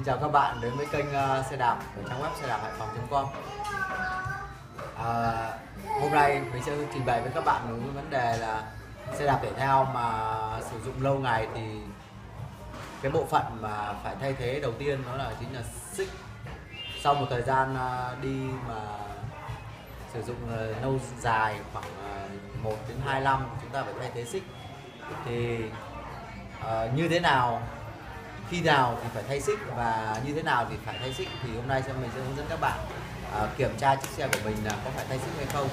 Xin chào các bạn đến với kênh uh, xe đạp của trang web xe đạp hải phòng.com à, Hôm nay mình sẽ trình bày với các bạn một vấn đề là xe đạp thể thao mà sử dụng lâu ngày thì cái bộ phận mà phải thay thế đầu tiên đó là chính là xích. Sau một thời gian uh, đi mà sử dụng uh, lâu dài khoảng uh, 1 đến 2 năm chúng ta phải thay thế xích. Thì uh, như thế nào khi nào thì phải thay xích và như thế nào thì phải thay xích thì hôm nay sẽ mình sẽ hướng dẫn các bạn uh, kiểm tra chiếc xe của mình là có phải thay xích hay không.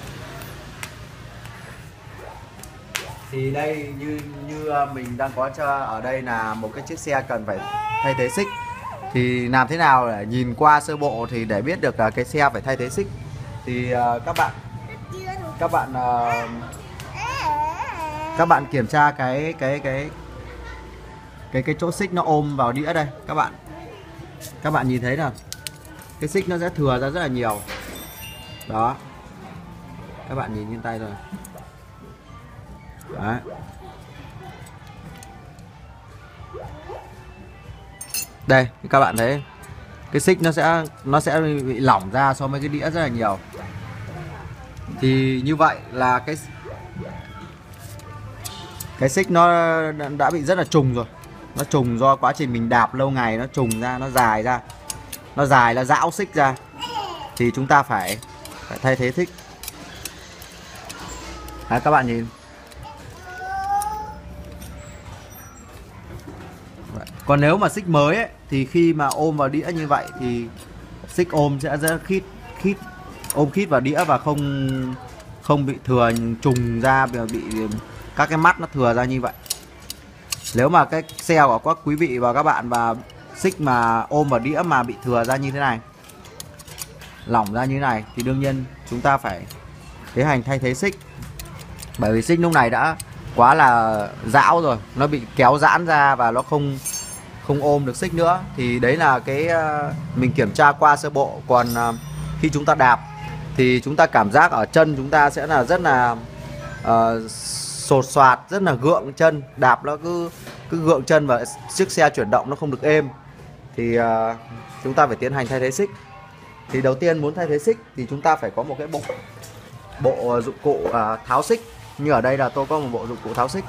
Thì đây như như à, mình đang có cho ở đây là một cái chiếc xe cần phải thay thế xích. Thì làm thế nào để nhìn qua sơ bộ thì để biết được à, cái xe phải thay thế xích. Thì uh, các bạn các bạn uh, các bạn kiểm tra cái cái cái cái cái chỗ xích nó ôm vào đĩa đây, các bạn. Các bạn nhìn thấy là cái xích nó sẽ thừa ra rất là nhiều. Đó. Các bạn nhìn trên tay rồi đấy. Đây, các bạn thấy. Cái xích nó sẽ nó sẽ bị lỏng ra so với cái đĩa rất là nhiều. Thì như vậy là cái cái xích nó đã bị rất là trùng rồi nó trùng do quá trình mình đạp lâu ngày nó trùng ra nó dài ra. Nó dài nó dão xích ra. Thì chúng ta phải phải thay thế thích. Đấy, các bạn nhìn. Còn nếu mà xích mới ấy, thì khi mà ôm vào đĩa như vậy thì xích ôm sẽ rất khít khít ôm khít vào đĩa và không không bị thừa trùng ra bị các cái mắt nó thừa ra như vậy nếu mà cái xe của các quý vị và các bạn và xích mà ôm vào đĩa mà bị thừa ra như thế này lỏng ra như thế này thì đương nhiên chúng ta phải tiến hành thay thế xích. Bởi vì xích lúc này đã quá là dão rồi nó bị kéo giãn ra và nó không không ôm được xích nữa. Thì đấy là cái ờ, mình kiểm tra qua sơ bộ. Còn ờ, khi chúng ta đạp thì chúng ta cảm giác ở chân chúng ta sẽ là rất là uh, sột soạt rất là gượng chân đạp nó cứ cứ gượng chân và chiếc xe chuyển động nó không được êm. Thì uh, chúng ta phải tiến hành thay thế xích. Thì đầu tiên muốn thay thế xích thì chúng ta phải có một cái bộ bộ dụng cụ uh, tháo xích. Như ở đây là tôi có một bộ dụng cụ tháo xích.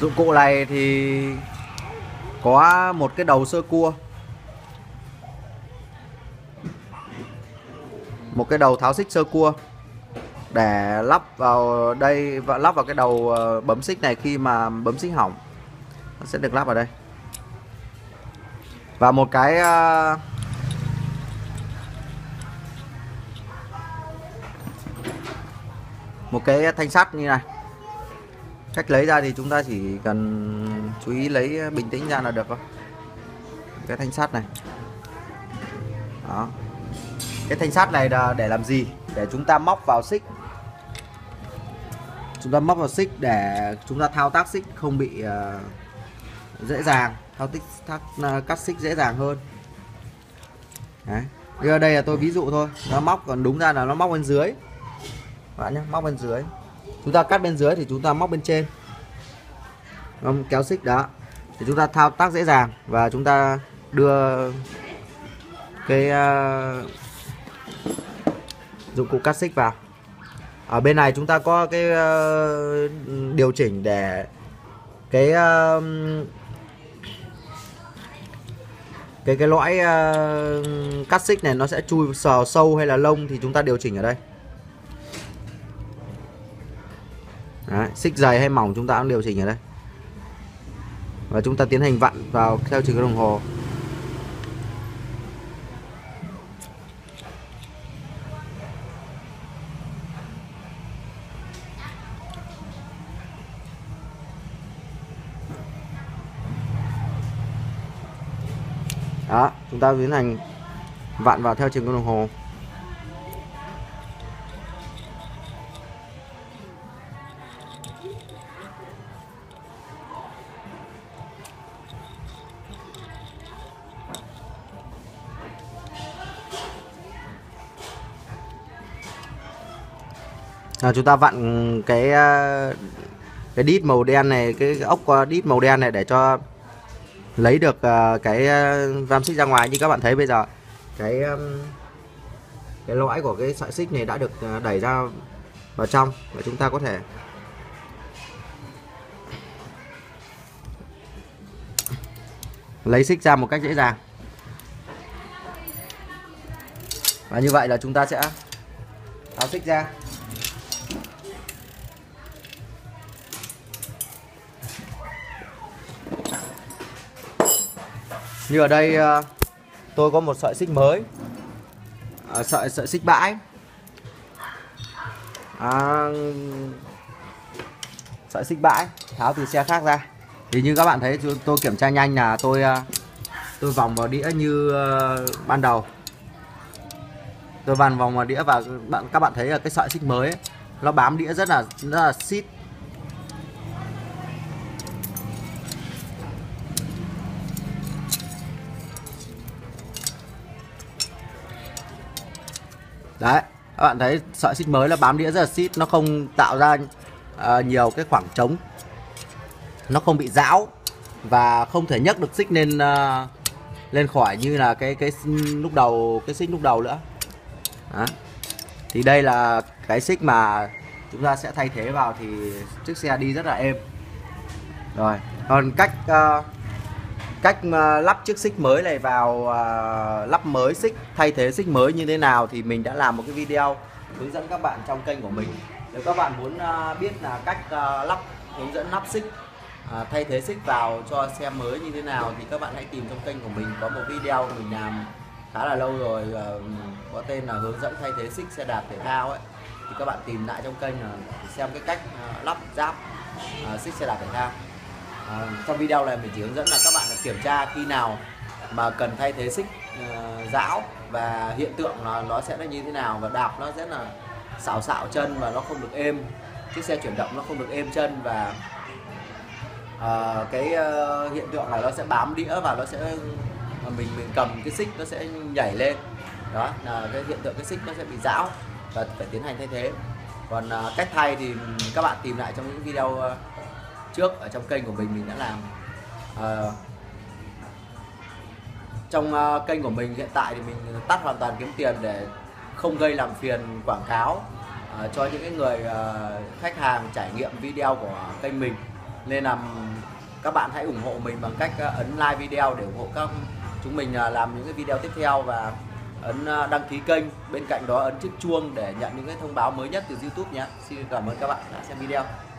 Dụng cụ này thì có một cái đầu sơ cua. Một cái đầu tháo xích sơ cua để lắp vào đây, và lắp vào cái đầu ờ, bấm xích này khi mà bấm xích hỏng. Nó sẽ được lắp vào đây. Và một cái ờ, một cái thanh sắt như này. Cách lấy ra thì chúng ta chỉ cần chú ý lấy bình tĩnh ra là được thôi cái thanh sắt này. Đó. Cái thanh sắt này là để làm gì? Để chúng ta móc vào xích chúng ta móc vào xích để chúng ta thao tác xích không bị uh, dễ dàng. Thao tích thác, uh, cắt xích dễ dàng hơn. Đấy. Bây đây là tôi ví dụ thôi. Nó móc còn đúng ra là nó móc bên dưới. Bạn nhé móc bên dưới. Chúng ta cắt bên dưới thì chúng ta móc bên trên. Không kéo xích đó. Thì chúng ta thao tác dễ dàng và chúng ta đưa cái uh, dụng cụ cắt xích vào ở bên này chúng ta có cái uh, điều chỉnh để cái uh, cái cái lõi uh, cắt xích này nó sẽ chui sờ sâu hay là lông thì chúng ta điều chỉnh ở đây. Đấy, xích dày hay mỏng chúng ta cũng điều chỉnh ở đây. Và chúng ta tiến hành vặn vào theo chiều đồng hồ. Đó chúng ta tiến hành vặn vào theo chiều đồng hồ. À, chúng ta vặn cái à, cái đít màu đen này cái ốc à, đít màu đen này để cho lấy được uh, cái ờ, uh, ram xích ra ngoài như các bạn thấy bây giờ. Cái um, cái lõi của cái sợi xích này đã được uh, đẩy ra vào trong và chúng ta có thể lấy xích ra một cách dễ dàng. Và như vậy là chúng ta sẽ tháo xích ra. Như ở đây ờ, tôi có một sợi xích mới. À, sợi sợi xích bãi. À, sợi xích bãi tháo từ xe khác ra. Thì như các bạn thấy tôi kiểm tra nhanh là tôi ờ, tôi vòng vào đĩa như ờ, ban đầu. Tôi vằn vòng vào đĩa và bạn các bạn thấy là cái sợi xích mới ấy, nó bám đĩa rất là rất là xít. Đấy các bạn thấy sợi xích mới là bám đĩa rất là xít nó không tạo ra uh, nhiều cái khoảng trống. Nó không bị rão và không thể nhấc được xích lên uh, lên khỏi như là cái cái lúc đầu cái xích lúc đầu nữa. Đó. thì đây là cái xích mà chúng ta sẽ thay thế vào thì chiếc xe đi rất là êm. Rồi còn cách uh, cách ờ, lắp chiếc xích mới này vào ờ, lắp mới xích, thay thế xích mới như thế nào thì mình đã làm một cái video hướng dẫn các bạn trong kênh của mình. Nếu các bạn muốn ờ, biết là cách lắp, hướng dẫn lắp xích thay thế xích vào cho xe mới như thế nào thì các bạn hãy tìm trong kênh của mình. Có một video mình làm khá là lâu rồi có tên là hướng dẫn thay thế xích xe đạp thể thao ấy. Thì các bạn tìm lại trong kênh xem cái cách lắp ráp xích xe đạp thể thao. À, trong video này mình chỉ hướng dẫn là các bạn kiểm tra khi nào mà cần thay thế xích uh, dão và hiện tượng nó nó sẽ là như thế nào và đạp nó rất là xảo xạo chân và nó không được êm. Chiếc xe chuyển động nó không được êm chân và uh, cái uh, hiện tượng này nó sẽ bám đĩa và nó sẽ mình mình cầm cái xích nó sẽ nhảy lên. Đó là cái hiện tượng cái xích nó sẽ bị dão và phải tiến hành thay thế. Còn uh, cách thay thì các bạn tìm lại trong những video uh, trước ở trong kênh của mình mình đã làm. Uh, trong uh, kênh của mình hiện tại thì mình tắt hoàn toàn kiếm tiền để không gây làm phiền quảng cáo uh, cho những cái người uh, khách hàng trải nghiệm video của kênh mình. Nên là các bạn hãy ủng hộ mình bằng cách uh, ấn like video để ủng hộ các chúng mình uh, làm những cái video tiếp theo và ấn đăng ký kênh. Bên cạnh đó ấn chiếc chuông để nhận những cái thông báo mới nhất từ YouTube nhé. Xin cảm ơn các bạn đã xem video.